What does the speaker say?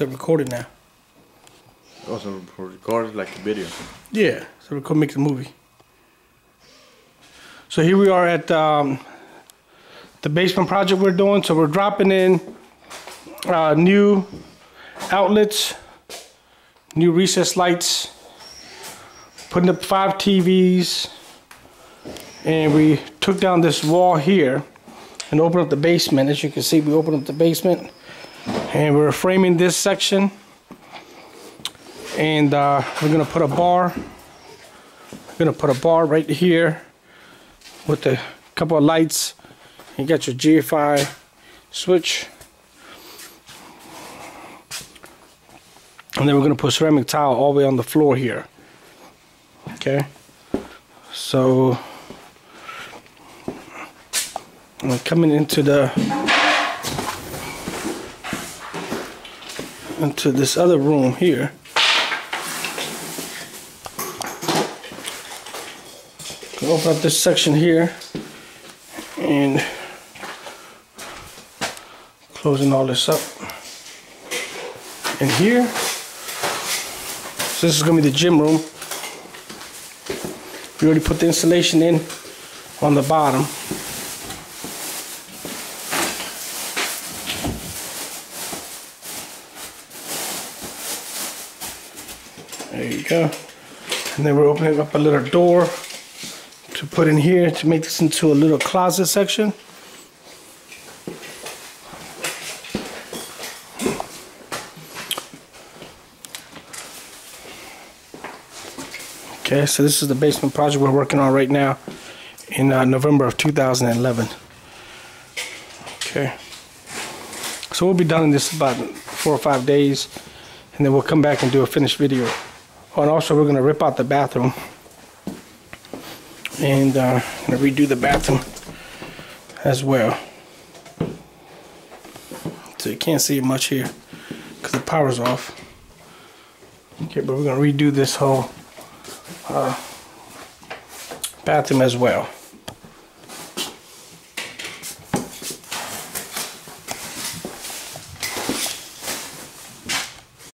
Is it recording now? Also recorded like a video. Yeah, so we're gonna make the movie. So here we are at um, the basement project we're doing. So we're dropping in uh, new outlets, new recess lights, putting up five TVs, and we took down this wall here and opened up the basement. As you can see, we opened up the basement, and we're framing this section. And uh, we're gonna put a bar. We're gonna put a bar right here with a couple of lights. You got your GFI switch. And then we're gonna put ceramic tile all the way on the floor here. Okay? So I'm coming into the into this other room here. Open up this section here and closing all this up. And here so this is gonna be the gym room. We already put the insulation in on the bottom there you go and then we're opening up a little door to put in here to make this into a little closet section. Okay, so this is the basement project we're working on right now in uh, November of 2011. Okay, so we'll be done in this about four or five days, and then we'll come back and do a finished video. And also we're gonna rip out the bathroom and uh, redo the bathroom as well. So you can't see much here because the power's off. Okay, but we're gonna redo this whole uh, bathroom as well.